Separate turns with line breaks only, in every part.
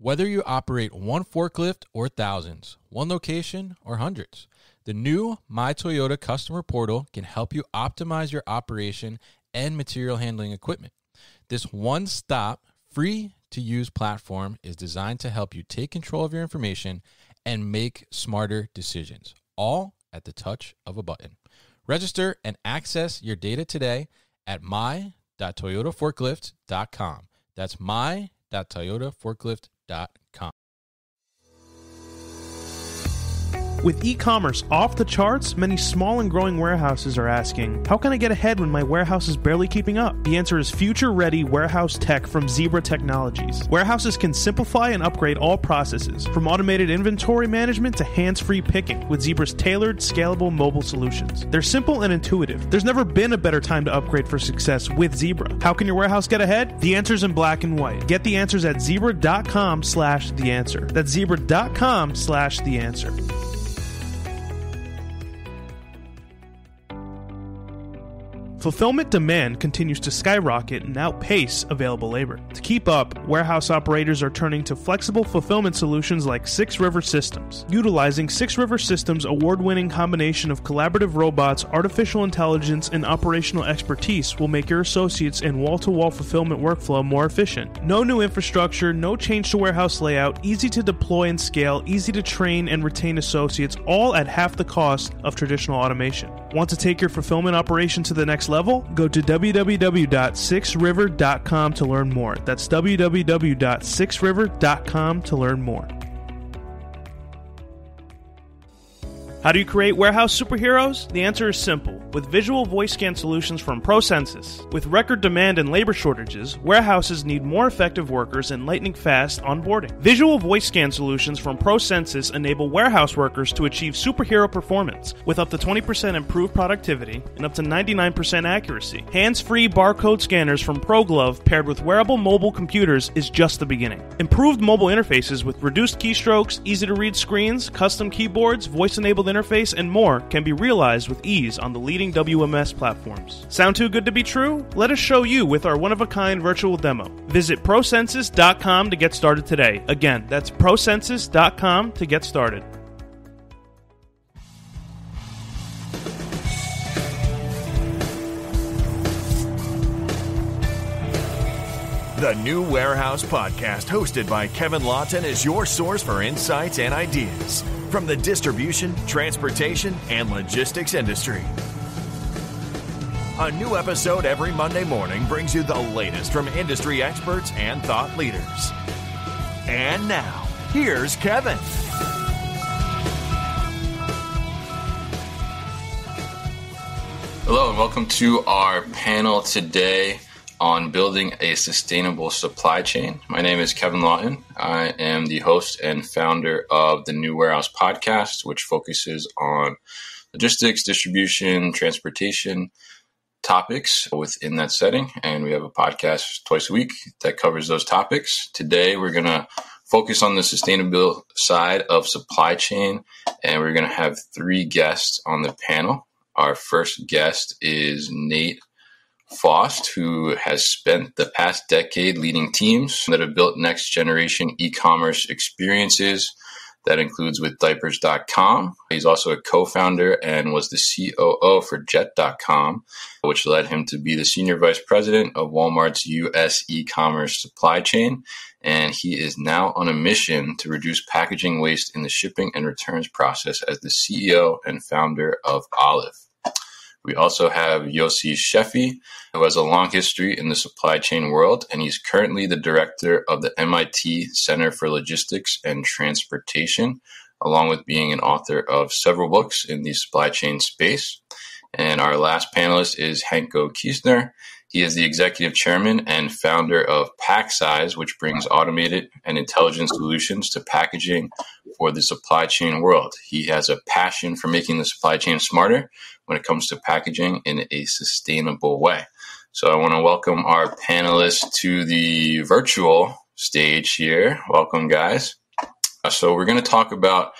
Whether you operate one forklift or thousands, one location or hundreds, the new My Toyota customer portal can help you optimize your operation and material handling equipment. This one stop, free to use platform is designed to help you take control of your information and make smarter decisions, all at the touch of a button. Register and access your data today at my.toyotaforklift.com. That's my.toyotaforklift.com dot com.
With e commerce off the charts, many small and growing warehouses are asking, How can I get ahead when my warehouse is barely keeping up? The answer is future ready warehouse tech from Zebra Technologies. Warehouses can simplify and upgrade all processes, from automated inventory management to hands free picking, with Zebra's tailored, scalable mobile solutions. They're simple and intuitive. There's never been a better time to upgrade for success with Zebra. How can your warehouse get ahead? The answer's in black and white. Get the answers at zebra.com slash the answer. That's zebra.com slash the answer. Fulfillment demand continues to skyrocket and outpace available labor. To keep up, warehouse operators are turning to flexible fulfillment solutions like Six River Systems. Utilizing Six River Systems' award winning combination of collaborative robots, artificial intelligence, and operational expertise will make your associates and wall to wall fulfillment workflow more efficient. No new infrastructure, no change to warehouse layout, easy to deploy and scale, easy to train and retain associates, all at half the cost of traditional automation. Want to take your fulfillment operation to the next level? Go to www.sixriver.com to learn more. That's www.sixriver.com to learn more. How do you create warehouse superheroes? The answer is simple. With visual voice scan solutions from ProCensus. With record demand and labor shortages, warehouses need more effective workers and lightning fast onboarding. Visual voice scan solutions from ProCensus enable warehouse workers to achieve superhero performance with up to 20% improved productivity and up to 99% accuracy. Hands free barcode scanners from ProGlove paired with wearable mobile computers is just the beginning. Improved mobile interfaces with reduced keystrokes, easy to read screens, custom keyboards, voice enabled interface, and more can be realized with ease on the leading WMS platforms. Sound too good to be true? Let us show you with our one of a kind virtual demo. Visit procensus.com to get started today. Again, that's procensus.com to get started.
The New Warehouse Podcast, hosted by Kevin Lawton, is your source for insights and ideas from the distribution, transportation, and logistics industry. A new episode every Monday morning brings you the latest from industry experts and thought leaders. And now, here's Kevin.
Hello, and welcome to our panel today on building a sustainable supply chain. My name is Kevin Lawton. I am the host and founder of the New Warehouse podcast, which focuses on logistics, distribution, transportation topics within that setting. And we have a podcast twice a week that covers those topics. Today, we're going to focus on the sustainable side of supply chain, and we're going to have three guests on the panel. Our first guest is Nate Faust, who has spent the past decade leading teams that have built next generation e commerce experiences. That includes with diapers.com. He's also a co founder and was the COO for jet.com, which led him to be the senior vice president of Walmart's US e commerce supply chain. And he is now on a mission to reduce packaging waste in the shipping and returns process as the CEO and founder of Olive. We also have Yossi Sheffi, who has a long history in the supply chain world, and he's currently the director of the MIT Center for Logistics and Transportation, along with being an author of several books in the supply chain space. And our last panelist is Hanko Kiessner. He is the executive chairman and founder of Packsize, which brings automated and intelligent solutions to packaging for the supply chain world. He has a passion for making the supply chain smarter when it comes to packaging in a sustainable way. So I want to welcome our panelists to the virtual stage here. Welcome, guys. Uh, so we're going to talk about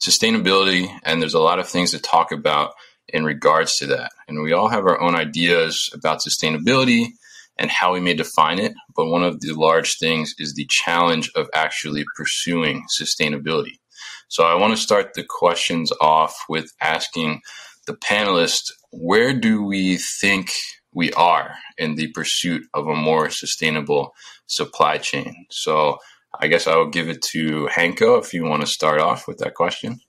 sustainability, and there's a lot of things to talk about in regards to that. And we all have our own ideas about sustainability and how we may define it. But one of the large things is the challenge of actually pursuing sustainability. So I want to start the questions off with asking the panelists where do we think we are in the pursuit of a more sustainable supply chain? So I guess I will give it to Hanko if you want to start off with that question.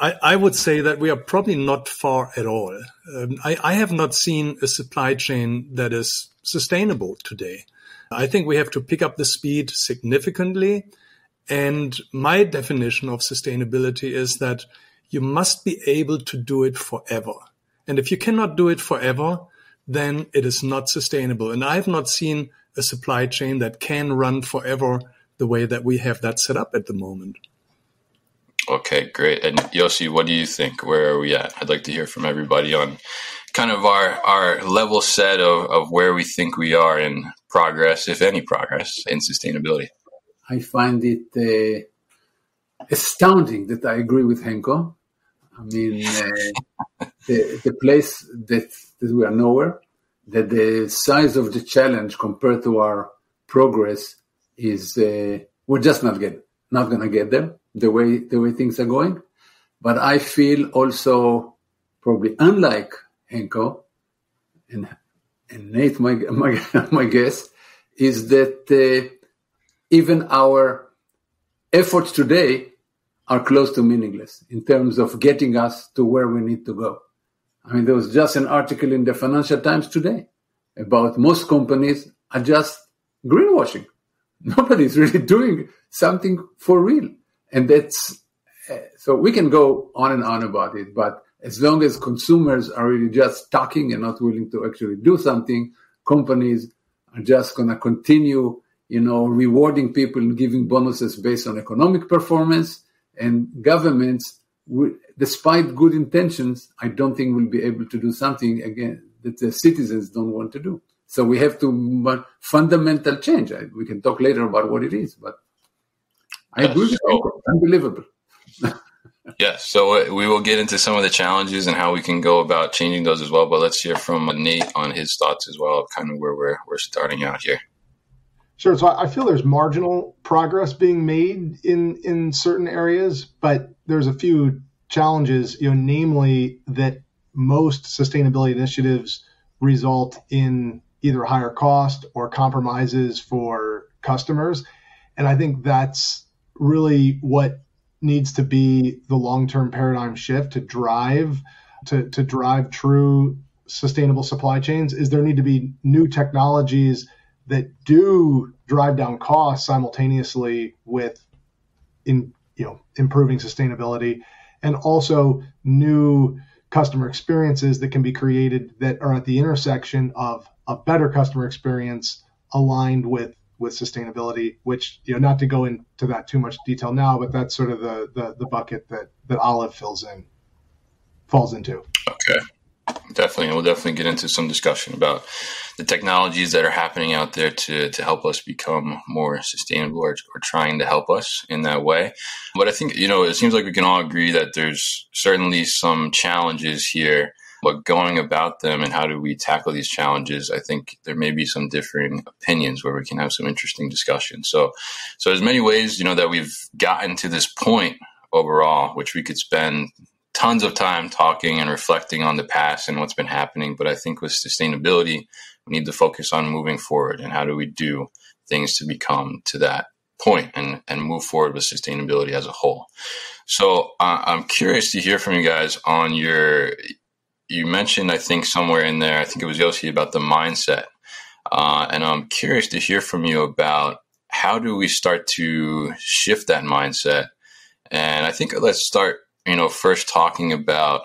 I, I would say that we are probably not far at all. Um, I, I have not seen a supply chain that is sustainable today. I think we have to pick up the speed significantly. And my definition of sustainability is that you must be able to do it forever. And if you cannot do it forever, then it is not sustainable. And I have not seen a supply chain that can run forever the way that we have that set up at the moment.
Okay, great. And Yossi, what do you think? Where are we at? I'd like to hear from everybody on kind of our, our level set of, of where we think we are in progress, if any progress, in sustainability.
I find it uh, astounding that I agree with Hanko. I mean, uh, the, the place that, that we are nowhere, that the size of the challenge compared to our progress is, uh, we're just not get, not going to get there the way the way things are going. But I feel also probably unlike Hanko and and Nate, my my my guess is that uh, even our efforts today are close to meaningless in terms of getting us to where we need to go. I mean, there was just an article in the Financial Times today about most companies are just greenwashing. Nobody's really doing something for real. And that's uh, so we can go on and on about it, but as long as consumers are really just talking and not willing to actually do something, companies are just going to continue, you know, rewarding people and giving bonuses based on economic performance. And governments, despite good intentions, I don't think will be able to do something again that the citizens don't want to do. So we have to fundamental change. We can talk later about what it is, but I agree with you. Unbelievable.
yes. So uh, we will get into some of the challenges and how we can go about changing those as well. But let's hear from Nate on his thoughts as well, kind of where we're we're starting out here.
Sure. So I feel there's marginal progress being made in in certain areas, but there's a few challenges. You know, namely that most sustainability initiatives result in either higher cost or compromises for customers, and I think that's really what needs to be the long-term paradigm shift to drive to, to drive true sustainable supply chains is there need to be new technologies that do drive down costs simultaneously with in you know improving sustainability and also new customer experiences that can be created that are at the intersection of a better customer experience aligned with with sustainability, which you know not to go into that too much detail now, but that's sort of the the, the bucket that that Olive fills in falls into.
Okay. Definitely, we'll definitely get into some discussion about the technologies that are happening out there to, to help us become more sustainable or, or trying to help us in that way. But I think, you know, it seems like we can all agree that there's certainly some challenges here but going about them and how do we tackle these challenges, I think there may be some differing opinions where we can have some interesting discussion. So, so there's many ways, you know, that we've gotten to this point overall, which we could spend tons of time talking and reflecting on the past and what's been happening. But I think with sustainability, we need to focus on moving forward and how do we do things to become to that point and, and move forward with sustainability as a whole. So uh, I'm curious to hear from you guys on your you mentioned, I think, somewhere in there, I think it was Yossi, about the mindset. Uh, and I'm curious to hear from you about how do we start to shift that mindset? And I think let's start, you know, first talking about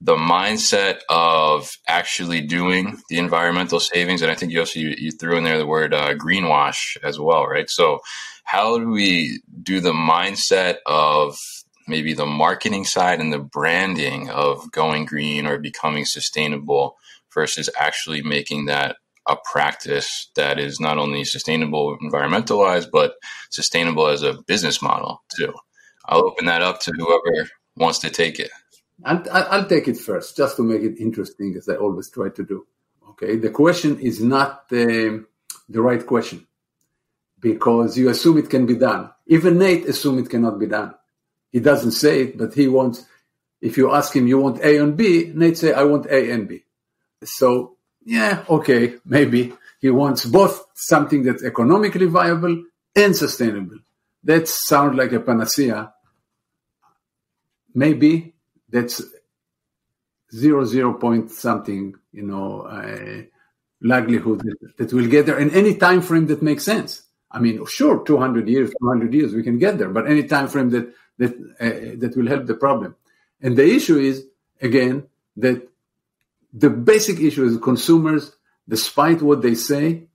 the mindset of actually doing the environmental savings. And I think Yossi, you, you threw in there the word uh, greenwash as well, right? So how do we do the mindset of maybe the marketing side and the branding of going green or becoming sustainable versus actually making that a practice that is not only sustainable environmental wise, but sustainable as a business model too. I'll open that up to whoever wants to take it.
I'll, I'll take it first, just to make it interesting, as I always try to do. Okay, the question is not the, the right question because you assume it can be done. Even Nate assumes it cannot be done. He doesn't say it, but he wants. If you ask him, you want A and B, Nate say, I want A and B. So yeah, okay, maybe he wants both something that's economically viable and sustainable. That sounds like a panacea. Maybe that's zero zero point something, you know, likelihood that, that we'll get there in any time frame that makes sense. I mean, sure, 200 years, 200 years, we can get there, but any time frame that that uh, that will help the problem. And the issue is again that the basic issue is consumers, despite what they say,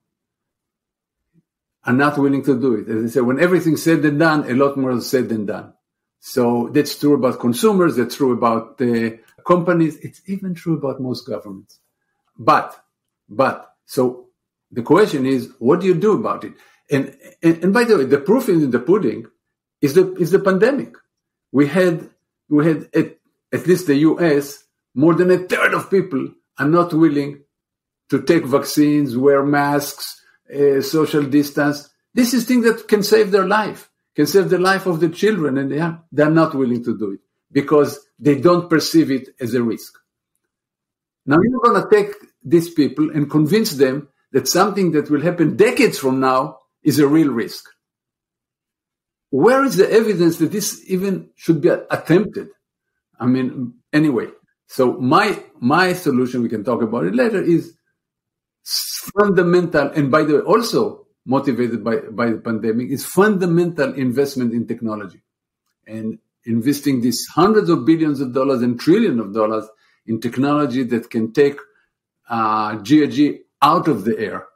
are not willing to do it. As I said, when everything's said and done, a lot more is said than done. So that's true about consumers. That's true about the companies. It's even true about most governments. But, but, so the question is, what do you do about it? And, and, and by the way, the proof is in the pudding is the, is the pandemic. We had, we had at, at least the US, more than a third of people are not willing to take vaccines, wear masks, uh, social distance. This is thing that can save their life, can save the life of the children, and they are, they are not willing to do it because they don't perceive it as a risk. Now you're going to take these people and convince them that something that will happen decades from now is a real risk. Where is the evidence that this even should be attempted? I mean, anyway, so my my solution, we can talk about it later, is fundamental, and by the way, also motivated by, by the pandemic, is fundamental investment in technology. And investing these hundreds of billions of dollars and trillions of dollars in technology that can take uh, GHG out of the air.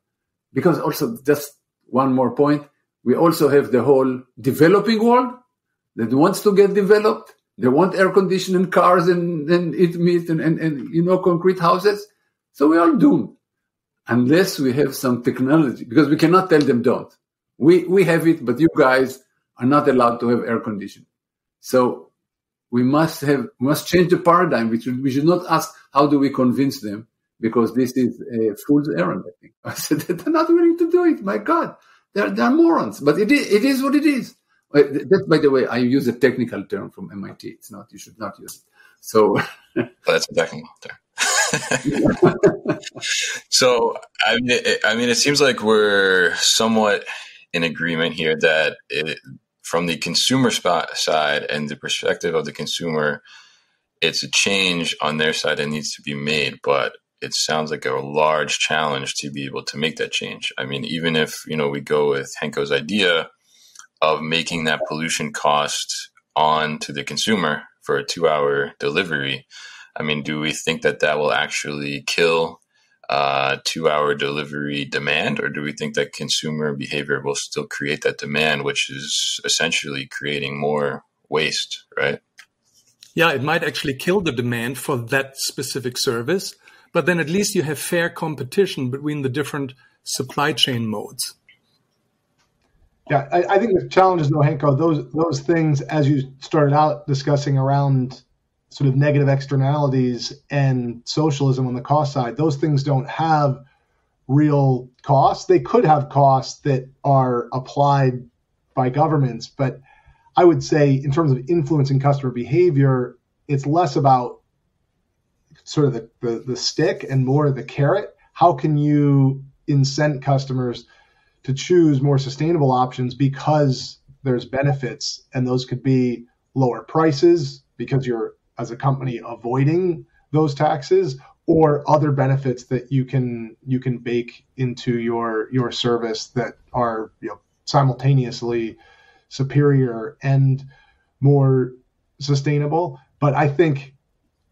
Because also, just one more point, we also have the whole developing world that wants to get developed. They want air conditioning cars and, and eat meat and, and, and, you know, concrete houses. So we are doomed unless we have some technology, because we cannot tell them don't. We, we have it, but you guys are not allowed to have air conditioning. So we must have must change the paradigm. We should we should not ask how do we convince them because this is a fool's errand. I think I said they're not willing to do it. My God, they're they're morons. But it is it is what it is. Uh, that, by the way, I use a technical term from MIT. It's not you should not use it. So
that's a technical term. so I mean, it, I mean, it seems like we're somewhat in agreement here that it, from the consumer side and the perspective of the consumer, it's a change on their side that needs to be made, but it sounds like a large challenge to be able to make that change. I mean, even if you know we go with Hanko's idea of making that pollution cost on to the consumer for a two-hour delivery, I mean, do we think that that will actually kill uh, two hour delivery demand, or do we think that consumer behavior will still create that demand, which is essentially creating more waste, right?
Yeah, it might actually kill the demand for that specific service, but then at least you have fair competition between the different supply chain modes.
Yeah, I, I think the challenge is though, Hanko, those those things as you started out discussing around sort of negative externalities and socialism on the cost side, those things don't have real costs. They could have costs that are applied by governments, but I would say in terms of influencing customer behavior, it's less about sort of the, the, the stick and more of the carrot. How can you incent customers to choose more sustainable options because there's benefits and those could be lower prices because you're as a company avoiding those taxes or other benefits that you can you can bake into your your service that are you know, simultaneously superior and more sustainable but i think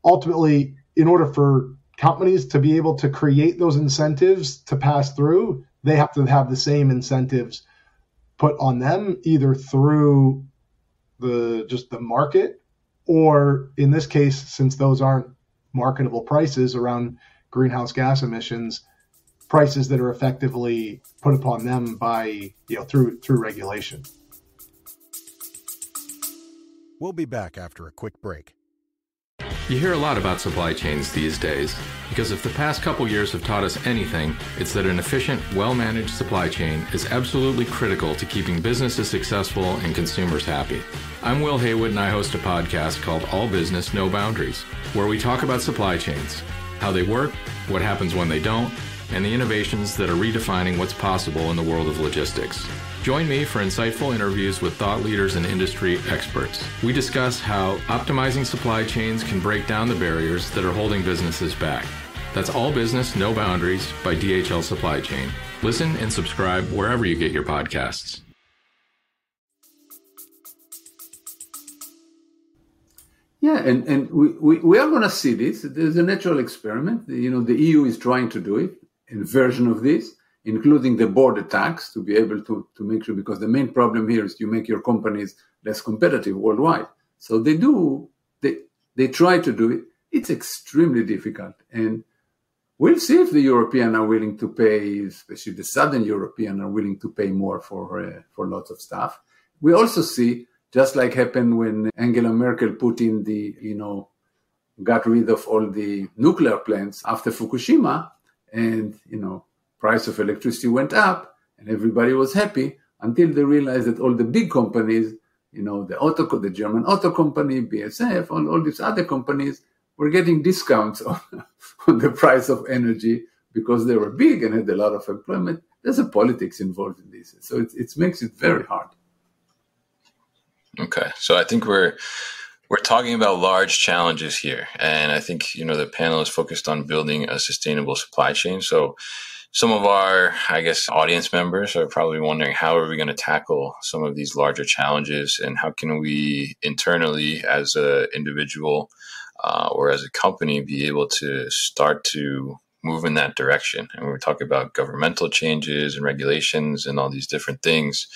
ultimately in order for companies to be able to create those incentives to pass through they have to have the same incentives put on them either through the just the market or in this case, since those aren't marketable prices around greenhouse gas emissions, prices that are effectively put upon them by you know through through regulation.
We'll be back after a quick break. You hear a lot about supply chains these days because if the past couple years have taught us anything, it's that an efficient, well managed supply chain is absolutely critical to keeping businesses successful and consumers happy. I'm Will Haywood and I host a podcast called All Business, No Boundaries, where we talk about supply chains, how they work, what happens when they don't, and the innovations that are redefining what's possible in the world of logistics. Join me for insightful interviews with thought leaders and industry experts. We discuss how optimizing supply chains can break down the barriers that are holding businesses back. That's All Business, No Boundaries by DHL Supply Chain. Listen and subscribe wherever you get your podcasts.
Yeah, and, and we, we, we are going to see this. There's a natural experiment. You know, the EU is trying to do it, a version of this including the border tax to be able to, to make sure, because the main problem here is you make your companies less competitive worldwide. So they do, they, they try to do it. It's extremely difficult. And we'll see if the European are willing to pay, especially the Southern European are willing to pay more for, uh, for lots of stuff. We also see, just like happened when Angela Merkel put in the, you know, got rid of all the nuclear plants after Fukushima and, you know, price of electricity went up and everybody was happy until they realized that all the big companies, you know, the auto, the German auto company, BASF, and all these other companies were getting discounts on, on the price of energy because they were big and had a lot of employment. There's a politics involved in this. So it, it makes it very hard.
Okay. So I think we're, we're talking about large challenges here. And I think, you know, the panel is focused on building a sustainable supply chain. So some of our, I guess, audience members are probably wondering how are we going to tackle some of these larger challenges and how can we internally as an individual uh, or as a company be able to start to move in that direction. And we're talking about governmental changes and regulations and all these different things.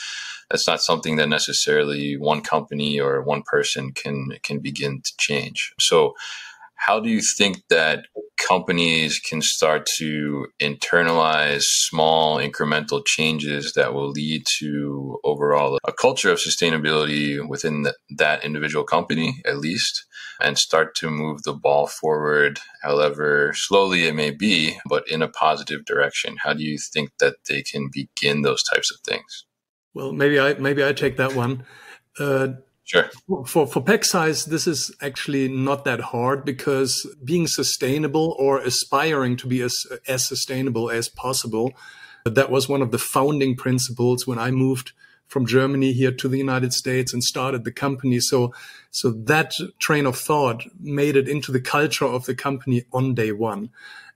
That's not something that necessarily one company or one person can can begin to change. So how do you think that companies can start to internalize small incremental changes that will lead to overall a culture of sustainability within the, that individual company, at least, and start to move the ball forward, however slowly it may be, but in a positive direction? How do you think that they can begin those types of things?
Well, maybe I maybe I take that one. Uh,
Sure.
For for Packsize, this is actually not that hard because being sustainable or aspiring to be as as sustainable as possible, that was one of the founding principles when I moved from Germany here to the United States and started the company. So so that train of thought made it into the culture of the company on day one.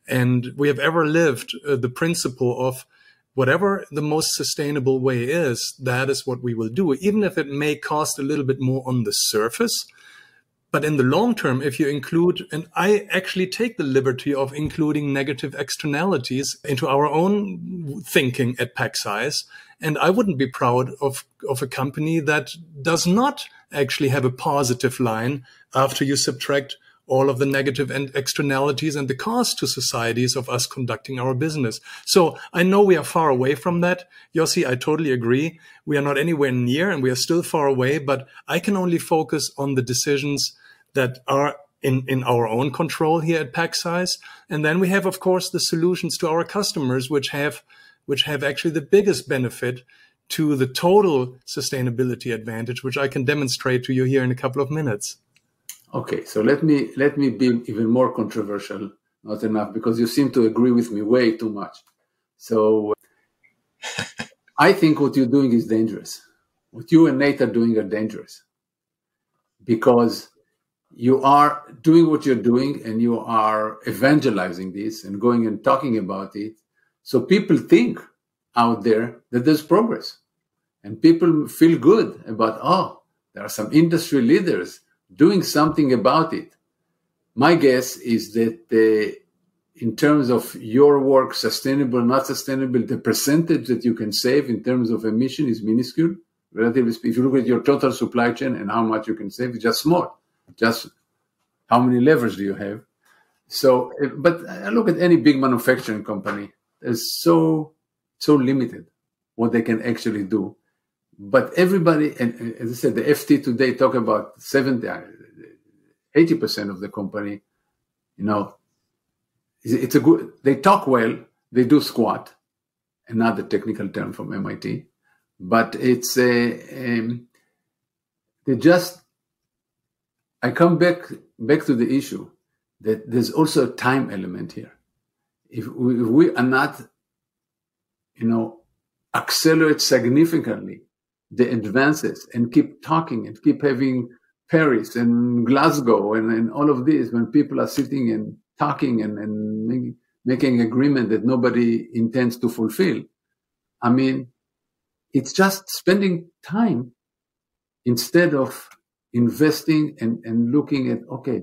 And we have ever lived uh, the principle of whatever the most sustainable way is, that is what we will do, even if it may cost a little bit more on the surface. But in the long term, if you include, and I actually take the liberty of including negative externalities into our own thinking at Packsize, and I wouldn't be proud of, of a company that does not actually have a positive line after you subtract all of the negative and externalities and the cost to societies of us conducting our business. So I know we are far away from that. Yossi, I totally agree. We are not anywhere near and we are still far away, but I can only focus on the decisions that are in, in our own control here at Packsize. And then we have, of course, the solutions to our customers, which have, which have actually the biggest benefit to the total sustainability advantage, which I can demonstrate to you here in a couple of minutes.
Okay, so let me let me be even more controversial. Not enough because you seem to agree with me way too much. So I think what you're doing is dangerous. What you and Nate are doing are dangerous because you are doing what you're doing and you are evangelizing this and going and talking about it. So people think out there that there's progress and people feel good about, oh, there are some industry leaders doing something about it. My guess is that uh, in terms of your work, sustainable, not sustainable, the percentage that you can save in terms of emission is minuscule. Relatively if you look at your total supply chain and how much you can save, it's just small. Just how many levers do you have? So, uh, but I look at any big manufacturing company, it's so, so limited what they can actually do but everybody, and, as I said, the FT today talk about 70, uh, 80% of the company, you know, it's a good, they talk well, they do squat, another technical term from MIT, but it's a, um, they just, I come back, back to the issue that there's also a time element here. If we, if we are not, you know, accelerate significantly the advances and keep talking and keep having Paris and Glasgow and, and all of this when people are sitting and talking and, and making, agreement that nobody intends to fulfill. I mean, it's just spending time instead of investing and, and looking at, okay,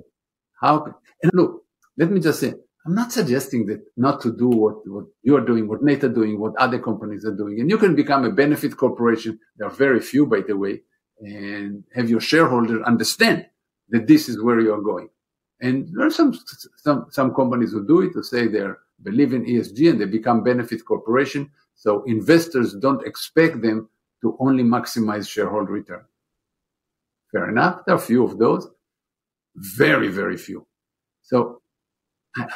how, and look, let me just say, I'm not suggesting that not to do what, what you're doing, what NATO doing, what other companies are doing. And you can become a benefit corporation. There are very few, by the way, and have your shareholder understand that this is where you're going. And there are some, some, some companies who do it to say they believe in ESG and they become benefit corporation. So investors don't expect them to only maximize shareholder return. Fair enough. There are few of those. Very, very few. So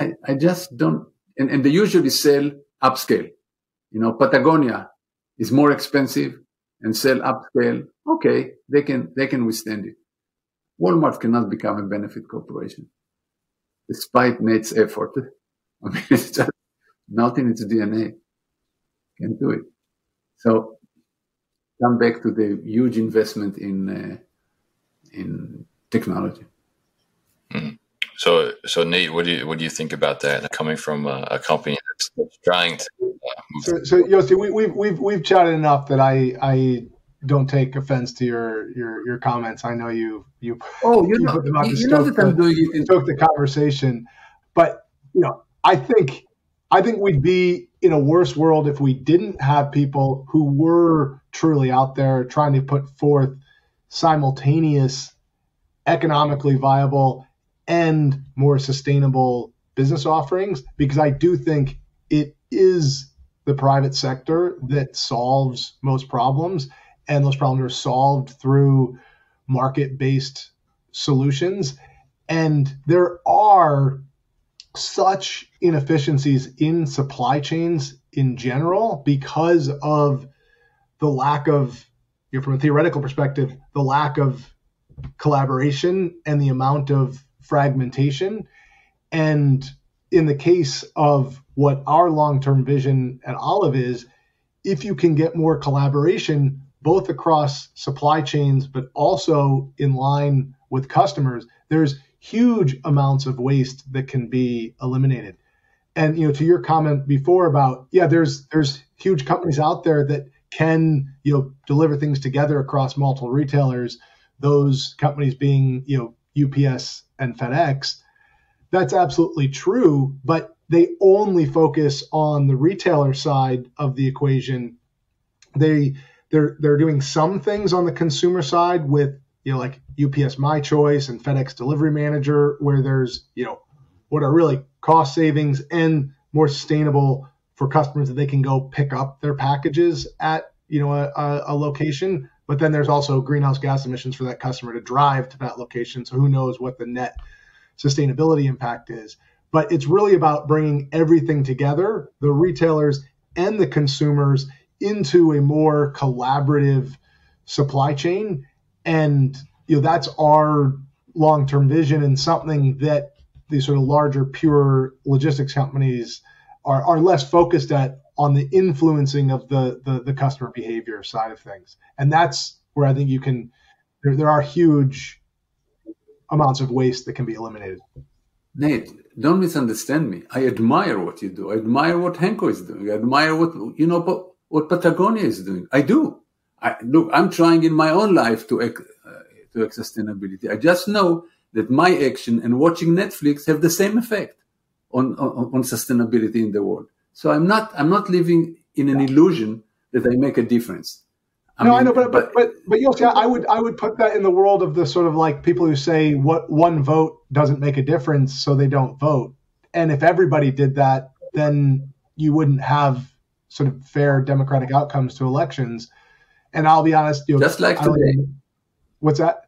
I, I just don't, and, and they usually sell upscale. You know, Patagonia is more expensive and sell upscale, okay, they can they can withstand it. Walmart cannot become a benefit corporation, despite Nate's effort. I mean, it's just not in its DNA. Can do it. So, come back to the huge investment in uh, in technology.
Mm. So, so Nate, what do you what do you think about that? Coming from a, a company that's, that's, trying to. Uh,
so, so Yossi, we, we've we've we've chatted enough that I I don't take offense to your your your comments. I know you you.
Oh, you, you know, put them out you, to know that I'm doing
it. Took the conversation, but you know, I think I think we'd be in a worse world if we didn't have people who were truly out there trying to put forth simultaneous, economically viable and more sustainable business offerings because I do think it is the private sector that solves most problems and those problems are solved through market based solutions. And there are such inefficiencies in supply chains in general because of the lack of you know, from a theoretical perspective the lack of collaboration and the amount of fragmentation. And in the case of what our long term vision at Olive is, if you can get more collaboration, both across supply chains, but also in line with customers, there's huge amounts of waste that can be eliminated. And you know, to your comment before about yeah, there's there's huge companies out there that can you know deliver things together across multiple retailers. Those companies being you know UPS and FedEx, that's absolutely true, but they only focus on the retailer side of the equation. They they're they're doing some things on the consumer side with you know like UPS My Choice and FedEx Delivery Manager, where there's you know what are really cost savings and more sustainable for customers that they can go pick up their packages at you know a, a location but then there's also greenhouse gas emissions for that customer to drive to that location. So who knows what the net sustainability impact is. But it's really about bringing everything together, the retailers and the consumers, into a more collaborative supply chain. And you know that's our long-term vision and something that these sort of larger pure logistics companies are, are less focused at on the influencing of the, the, the customer behavior side of things. And that's where I think you can there, there are huge amounts of waste that can be eliminated.
Nate, don't misunderstand me. I admire what you do. I admire what Hanko is doing. I admire what you know what Patagonia is doing. I do. I, look, I'm trying in my own life to uh, to sustainability. I just know that my action and watching Netflix have the same effect on, on, on sustainability in the world. So I'm not I'm not living in an illusion that I make a difference.
I no, mean, I know, but but but but Yossi, I would I would put that in the world of the sort of like people who say what one vote doesn't make a difference, so they don't vote. And if everybody did that, then you wouldn't have sort of fair democratic outcomes to elections. And I'll be honest, you
know, just like today.
What's that?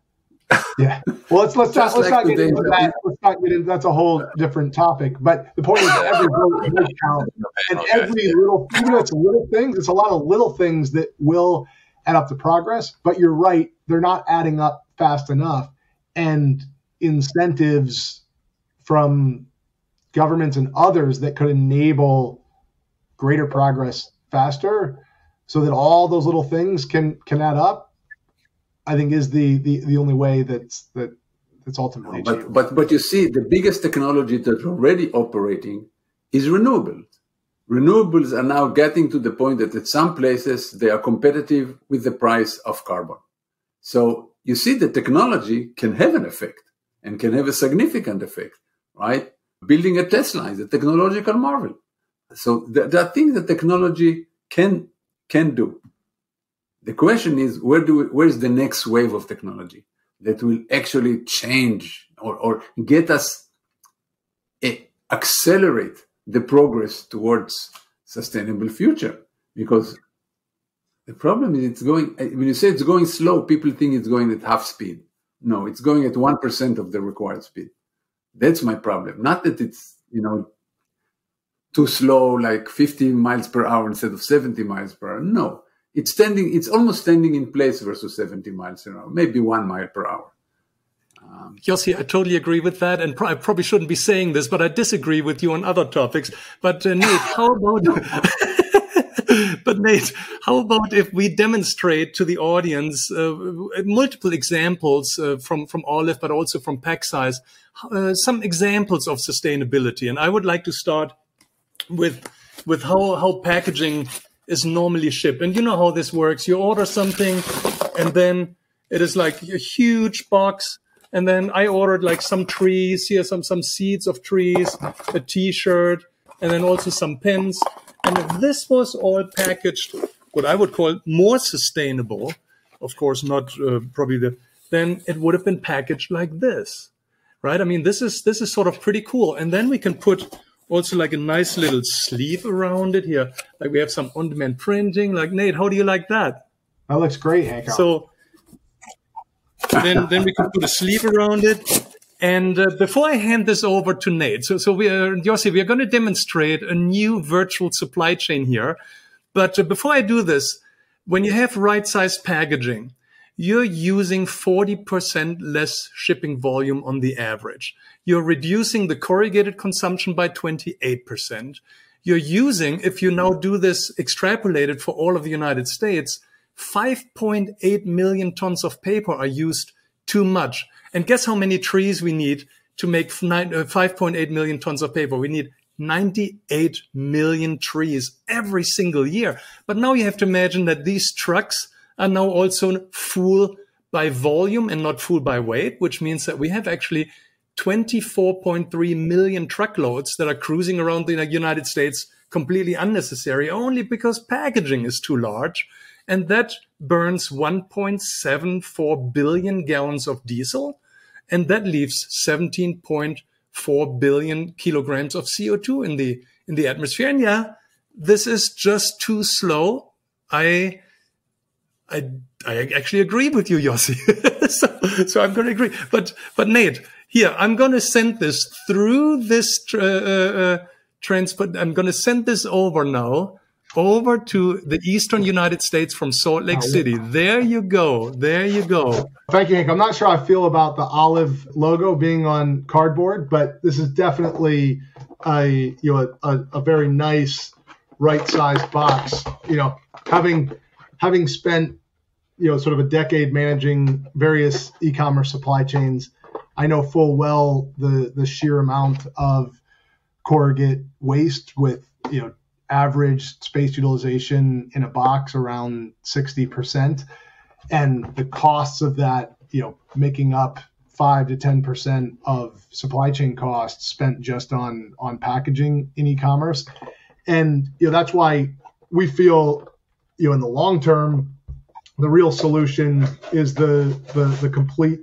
yeah. Well, let's let's not let's like not get into that. Not that's a whole different topic. But the point is, every vote does count, and okay. every little even though it's little things, it's a lot of little things that will add up to progress. But you're right; they're not adding up fast enough, and incentives from governments and others that could enable greater progress faster, so that all those little things can can add up I think is the the, the only way that's that that's ultimately
but, but but you see the biggest technology that's already operating is renewables. Renewables are now getting to the point that at some places they are competitive with the price of carbon. So you see the technology can have an effect and can have a significant effect right? Building a tesla is a technological marvel. So there, there are things that technology can can do. The question is where do we, where is the next wave of technology that will actually change or, or get us a, accelerate the progress towards sustainable future. Because the problem is it's going eh, when you say it's going slow people think it's going at half speed. No it's going at 1% of the required speed. That's my problem. Not that it's you know too slow like 50 miles per hour instead of 70 miles per hour. No it's standing it's almost standing in place versus 70 miles an hour maybe one mile per hour
um, Yossi, I totally agree with that, and I probably shouldn't be saying this, but I disagree with you on other topics. But uh, Nate, how about? but Nate, how about if we demonstrate to the audience uh, multiple examples uh, from from Olive, but also from Packsize, uh, some examples of sustainability? And I would like to start with with how how packaging is normally shipped. And you know how this works. You order something and then it is like a huge box. And then I ordered like some trees, here some, some seeds of trees, a t-shirt, and then also some pins. And if this was all packaged, what I would call more sustainable, of course, not uh, probably the, then it would have been packaged like this, right? I mean, this is, this is sort of pretty cool. And then we can put also like a nice little sleeve around it here. Like we have some on-demand printing. Like Nate, how do you like that?
That looks great, Hank.
So then, then we can put a sleeve around it. And uh, before I hand this over to Nate, so so we are Yossi, we are going to demonstrate a new virtual supply chain here. But uh, before I do this, when you have right-sized packaging, you're using 40% less shipping volume on the average. You're reducing the corrugated consumption by 28%. You're using, if you now do this extrapolated for all of the United States, 5.8 million tons of paper are used too much. And guess how many trees we need to make 5.8 uh, tons of paper? We need 98 million trees every single year. But now you have to imagine that these trucks are now also full by volume and not full by weight, which means that we have actually 24.3 million truckloads that are cruising around the United States completely unnecessary only because packaging is too large. And that burns 1.74 billion gallons of diesel. And that leaves 17.4 billion kilograms of CO2 in the, in the atmosphere. And yeah, this is just too slow. I I I actually agree with you, Yossi. so, so I'm going to agree. But but Nate, here I'm going to send this through this uh, uh, transport. I'm going to send this over now over to the eastern United States from Salt Lake City. There you go. There you go.
Thank you, Hank. I'm not sure I feel about the olive logo being on cardboard, but this is definitely a you know a, a very nice right-sized box. You know, having having spent you know sort of a decade managing various e-commerce supply chains, I know full well the the sheer amount of corrugate waste with you know average space utilization in a box around 60% and the costs of that you know making up 5 to 10% of supply chain costs spent just on on packaging in e-commerce. And you know that's why we feel you know, in the long term, the real solution is the, the, the complete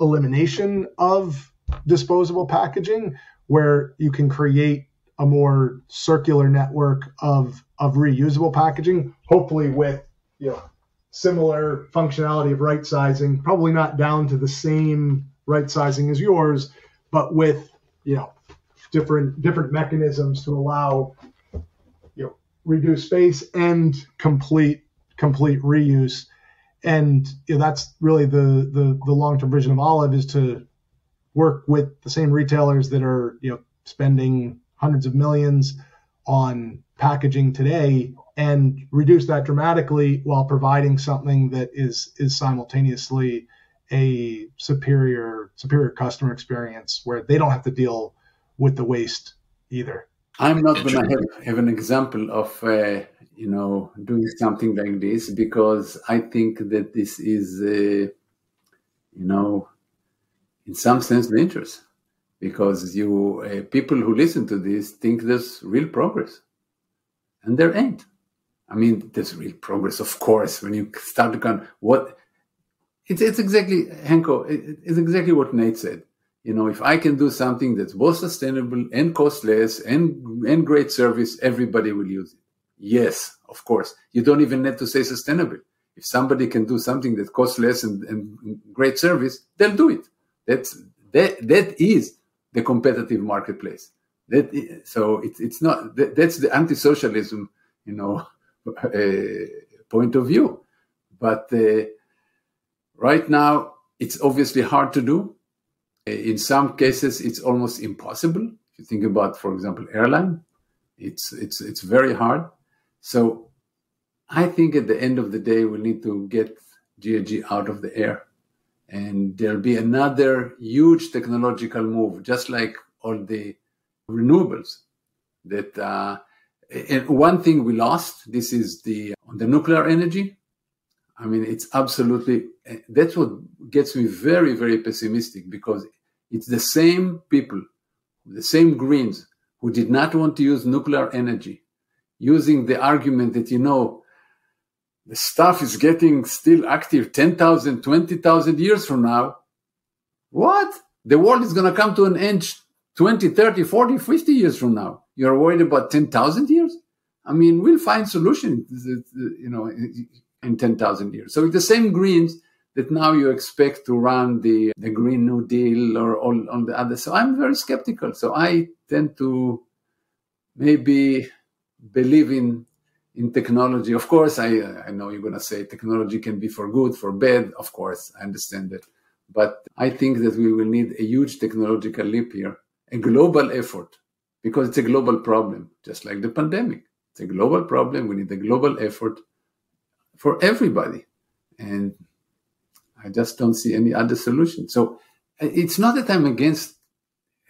elimination of disposable packaging, where you can create a more circular network of of reusable packaging, hopefully with you know similar functionality of right sizing, probably not down to the same right sizing as yours, but with you know different different mechanisms to allow you know reduce space and complete complete reuse. And you know, that's really the the, the long term vision of Olive is to work with the same retailers that are you know spending hundreds of millions on packaging today and reduce that dramatically while providing something that is is simultaneously a superior superior customer experience where they don't have to deal with the waste either.
I'm not going to have, have, an example of uh, you know doing something like this because I think that this is uh, you know in some sense dangerous because you uh, people who listen to this think there's real progress and there ain't. I mean there's real progress of course when you start to kind what it's, it's exactly Hanko it, it's exactly what nate said. You know if i can do something that's both sustainable and costless and and great service everybody will use it yes of course you don't even need to say sustainable if somebody can do something that costs less and, and great service they'll do it that's that that is the competitive marketplace. That is, so it's it's not that, that's the anti-socialism, you know, uh, point of view. But uh, right now, it's obviously hard to do. Uh, in some cases, it's almost impossible. If you think about, for example, airline, it's it's it's very hard. So I think at the end of the day, we need to get GHG out of the air and there'll be another huge technological move, just like all the renewables. That uh, and one thing we lost. This is the the nuclear energy. I mean, it's absolutely that's what gets me very very pessimistic because it's the same people, the same Greens who did not want to use nuclear energy, using the argument that you know the stuff is getting still active 10,000, 20,000 years from now, what? The world is going to come to an end 20, 30, 40, 50 years from now. You're worried about 10,000 years? I mean, we'll find solution, you know, in 10,000 years. So with the same Greens that now you expect to run the, the Green New Deal or all on the other. So I'm very skeptical. So I tend to maybe believe in in technology. Of course, I I know you're gonna say technology can be for good, for bad. Of course, I understand that, but I think that we will need a huge technological leap here, a global effort, because it's a global problem, just like the pandemic. It's a global problem. We need a global effort for everybody, and I just don't see any other solution. So it's not that I'm against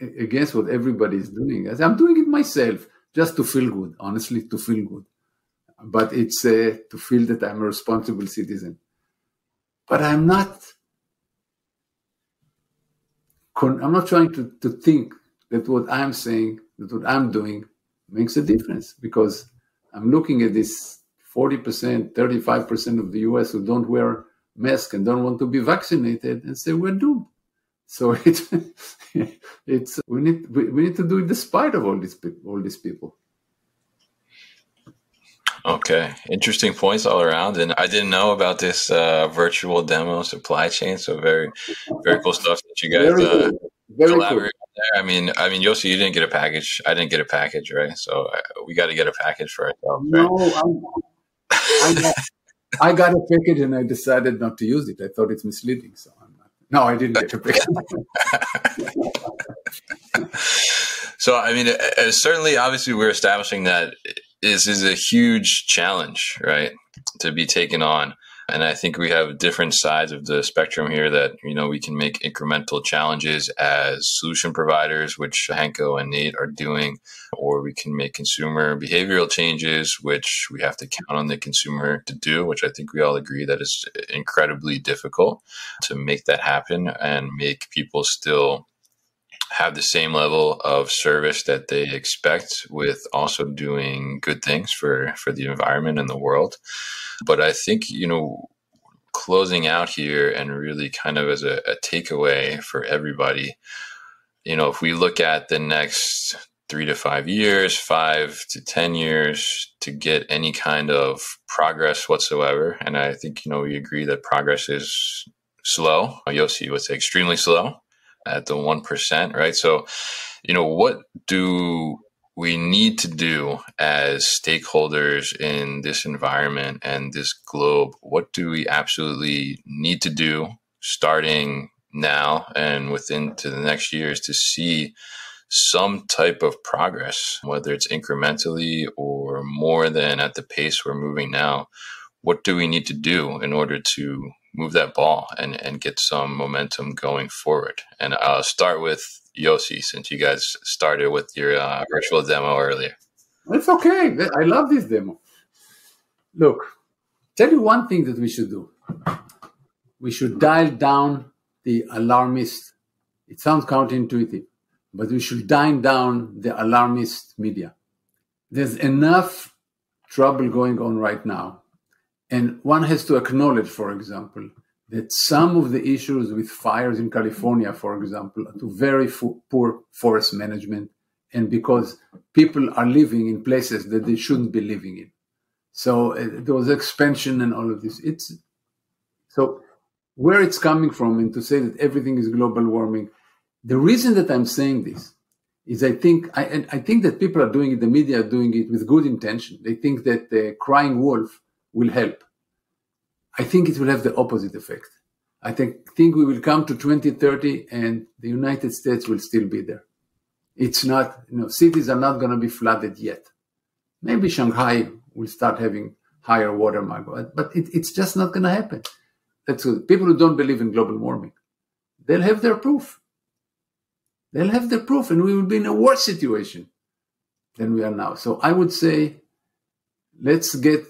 against what everybody is doing. I'm doing it myself just to feel good, honestly, to feel good but it's uh, to feel that I'm a responsible citizen. But I'm not. I'm not trying to, to think that what I'm saying, that what I'm doing, makes a difference because I'm looking at this 40%, 35% of the US who don't wear mask and don't want to be vaccinated and say we're doomed. So it, it's we need we, we need to do it despite of all these people, all these people.
Okay, interesting points all around, and I didn't know about this uh, virtual demo supply chain. So very, very cool stuff that you guys uh, collaborate cool. there. I mean, I mean, Yossi, you didn't get a package. I didn't get a package, right? So uh, we got to get a package for ourselves. Right? No,
I got, I got a package and I decided not to use it. I thought it's misleading, so. No, I didn't get a package.
so I mean, uh, certainly, obviously, we're establishing that is is a huge challenge, right, to be taken on. And I think we have different sides of the spectrum here that, you know, we can make incremental challenges as solution providers, which Hanko and Nate are doing, or we can make consumer behavioral changes, which we have to count on the consumer to do, which I think we all agree that is incredibly difficult to make that happen and make people still have the same level of service that they expect with also doing good things for for the environment and the world but i think you know closing out here and really kind of as a, a takeaway for everybody you know if we look at the next three to five years, five to 10 years to get any kind of progress whatsoever. And I think, you know, we agree that progress is slow. Yossi would say extremely slow at the 1%, right? So, you know, what do we need to do as stakeholders in this environment and this globe? What do we absolutely need to do starting now and within to the next years to see some type of progress, whether it's incrementally or more than at the pace we're moving now? What do we need to do in order to move that ball and, and get some momentum going forward? And I'll start with Yossi, since you guys started with your uh, virtual demo earlier.
It's okay. I love this demo. Look, tell you one thing that we should do. We should dial down the alarmist. It sounds counterintuitive, but we should dial down the alarmist media. There's enough trouble going on right now. And one has to acknowledge, for example, that some of the issues with fires in California, for example, are to very fo- poor forest management and because people are living in places that they shouldn't be living in. So uh, there was expansion and all of this. It's so where it's coming from and to say that everything is global warming. The reason that I'm saying this is I think I, I think that people are doing it, the media are doing it with good intention. They think that the crying wolf will help. I think it will have the opposite effect. I think, think we will come to 2030 and the United States will still be there. It's not, you know, cities are not going to be flooded yet. Maybe Shanghai will start having higher water mark, but it, it's just not going to happen. That's good. People who don't believe in global warming, they'll have their proof. They'll have their proof, and we will be in a worse situation than we are now. So I would say, let's get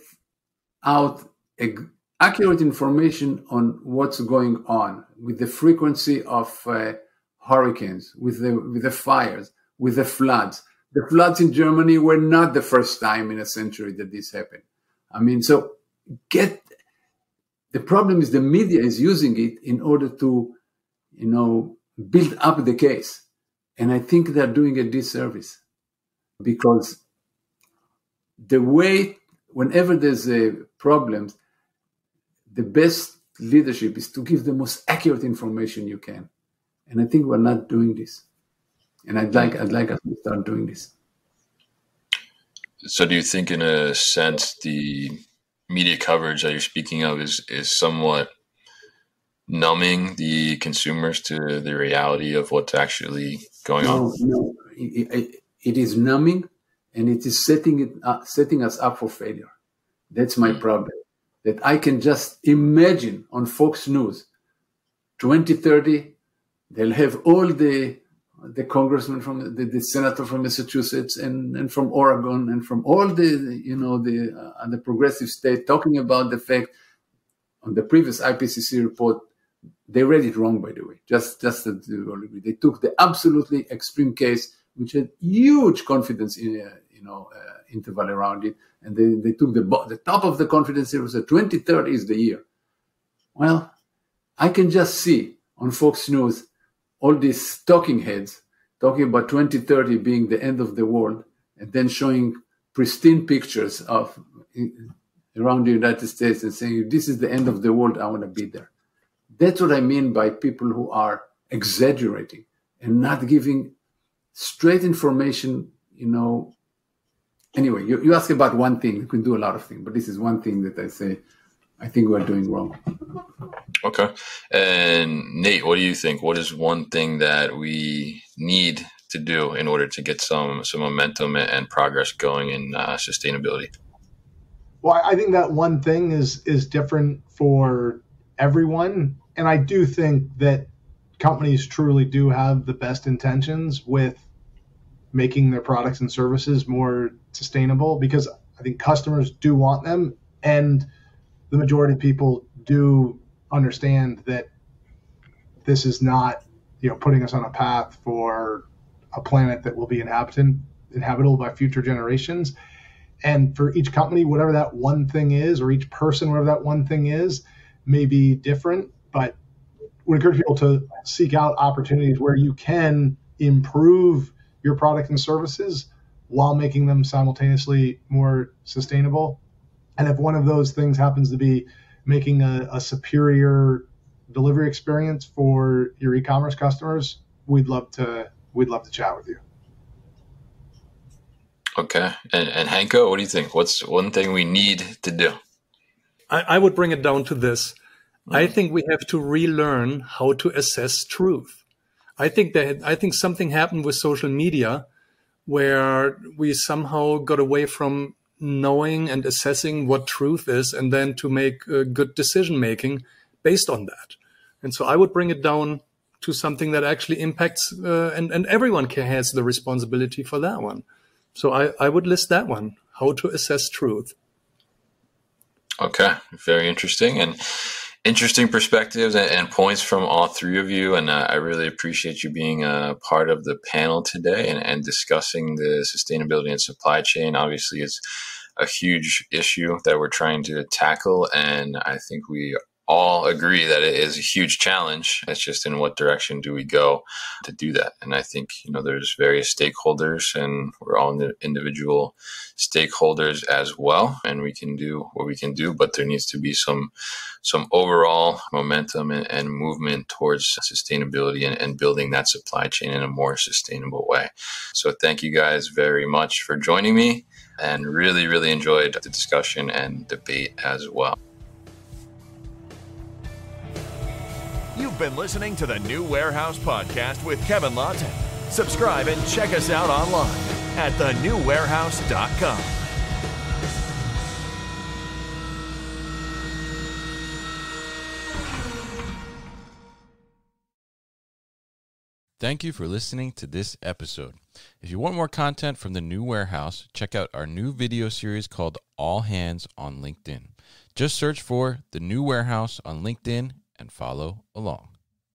out a, accurate information on what's going on with the frequency of uh, hurricanes, with the with the fires, with the floods. The floods in Germany were not the first time in a century that this happened. I mean, so get the problem is the media is using it in order to, you know, build up the case. And I think they're doing a disservice because the way, whenever there's a problem, the best leadership is to give the most accurate information you can. And I think we're not doing this. And I'd like I'd like us to start doing this.
So do you think in a sense the media coverage that you're speaking of is is somewhat numbing the consumers to the reality of what's actually going
no,
on?
No, it, it is numbing and it is setting it up, setting us up for failure. That's my mm-hmm. problem that I can just imagine on Fox News 2030, they'll have all the the congressman from the, the senator from Massachusetts and, and from Oregon and from all the you know the uh, the progressive state talking about the fact on the previous IPCC report they read it wrong by the way just just they took the absolutely extreme case which had huge confidence in uh, you know uh, interval around it and they, they took the, the top of the confidence interval said 2030 is the year. Well, I can just see on Fox News all these talking heads talking about 2030 being the end of the world and then showing pristine pictures of around the United States and saying, this is the end of the world, I want to be there. That's what I mean by people who are exaggerating and not giving straight information, you know, anyway, you, you ask about one thing. You can do a lot of things, but this is one thing that I say I think we're doing wrong.
Okay. And Nate, what do you think? What is one thing that we need to do in order to get some some momentum and progress going in uh, sustainability?
Well, I think that one thing is is different for everyone, and I do think that companies truly do have the best intentions with making their products and services more sustainable because I think customers do want them and the majority of people do understand that this is not you know putting us on a path for a planet that will be inhabited inhabitable by future generations. And for each company whatever that one thing is or each person whatever that one thing is may be different. But would encourage people to seek out opportunities where you can improve your product and services while making them simultaneously more sustainable. And if one of those things happens to be making a, a superior delivery experience for your e-commerce customers, we'd love to we'd love to chat with you.
Okay. And, and Hanko, what do you think? What's one thing we need to do?
I, I would bring it down to this. Mm-hmm. I think we have to relearn how to assess truth. I think that I think something happened with social media where we somehow got away from knowing and assessing what truth is and then to make uh, good decision making based on that. And so I would bring it down to something that actually impacts uh, and, and everyone has the responsibility for that one. So I, I would list that one, how to assess truth.
Okay, very interesting and interesting perspectives and, and points from all three of you. And uh, I really appreciate you being a part of the panel today and, and discussing the sustainability and supply chain. Obviously, it's a huge issue that we're trying to tackle, and I think we all agree that it is a huge challenge. It's just in what direction do we go to do that? And I think, you know, there's various stakeholders and we're all individual stakeholders as well. And we can do what we can do, but there needs to be some, some overall momentum and, and movement towards sustainability and, and building that supply chain in a more sustainable way. So thank you guys very much for joining me and really, really enjoyed the discussion and debate as well.
You've been listening to the New Warehouse Podcast with Kevin Lawton. Subscribe and check us out online at thenewwarehouse.com.
Thank you for listening to this episode. If you want more content from the new warehouse, check out our new video series called All Hands on LinkedIn. Just search for the new warehouse on LinkedIn and follow along.